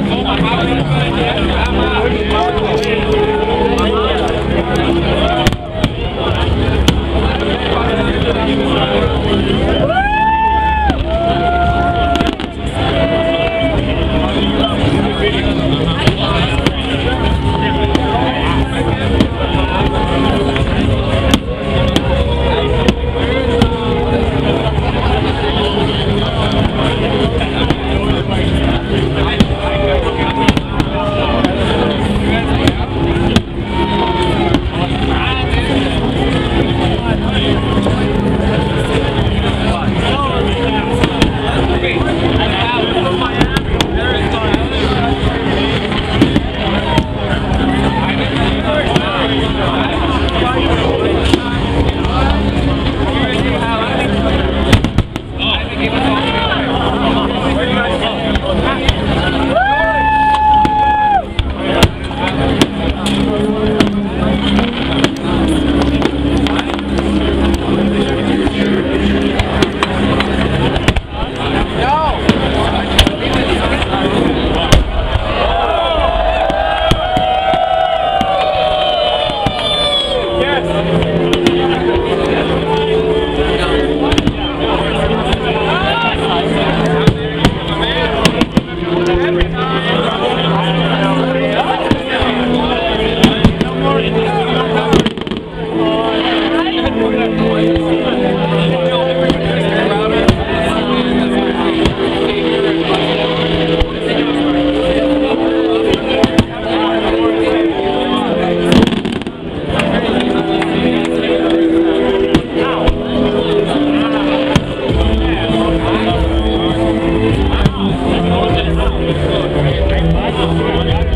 Woo! Oh,